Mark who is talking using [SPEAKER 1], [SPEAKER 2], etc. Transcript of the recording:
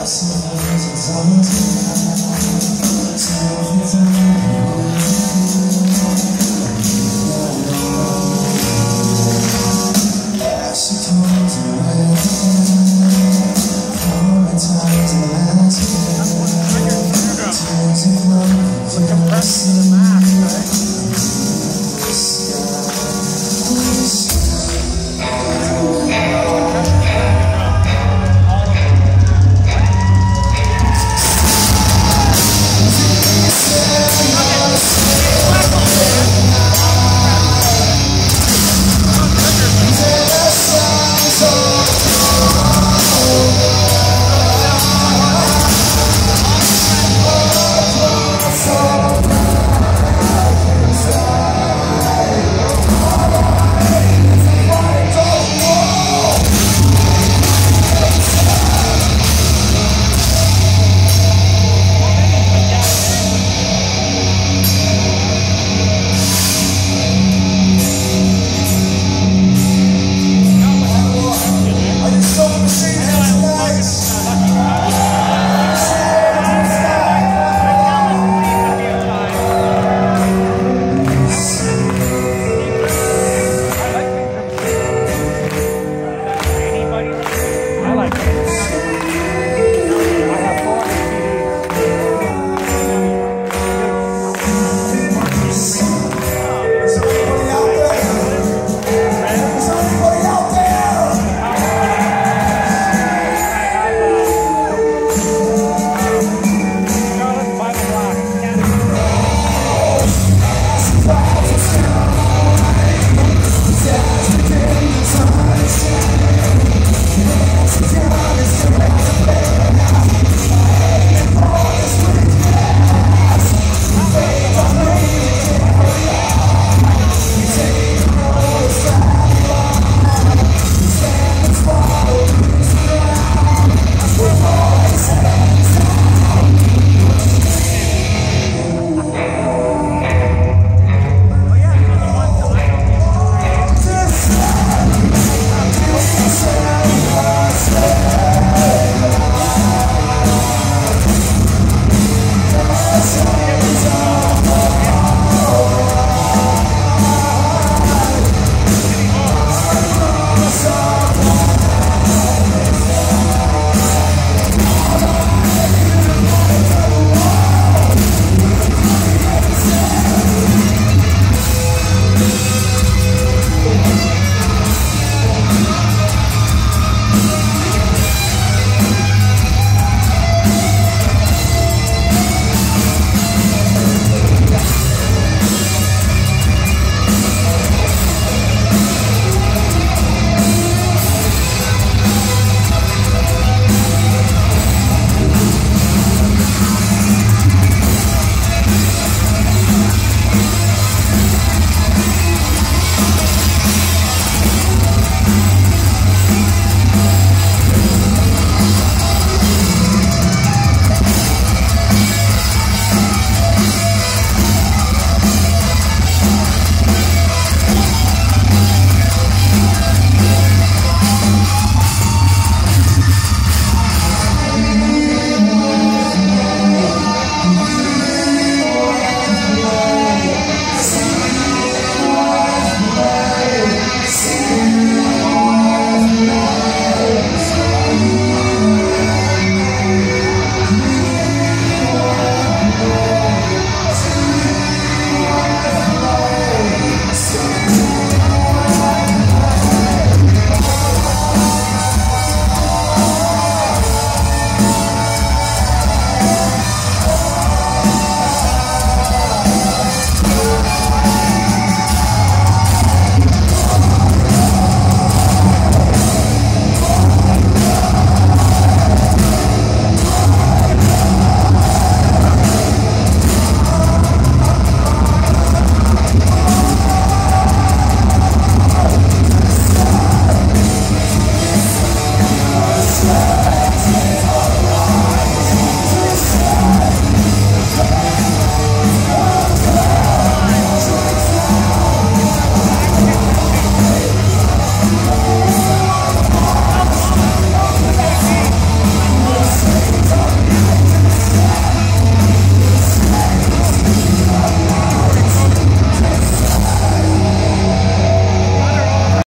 [SPEAKER 1] I like it.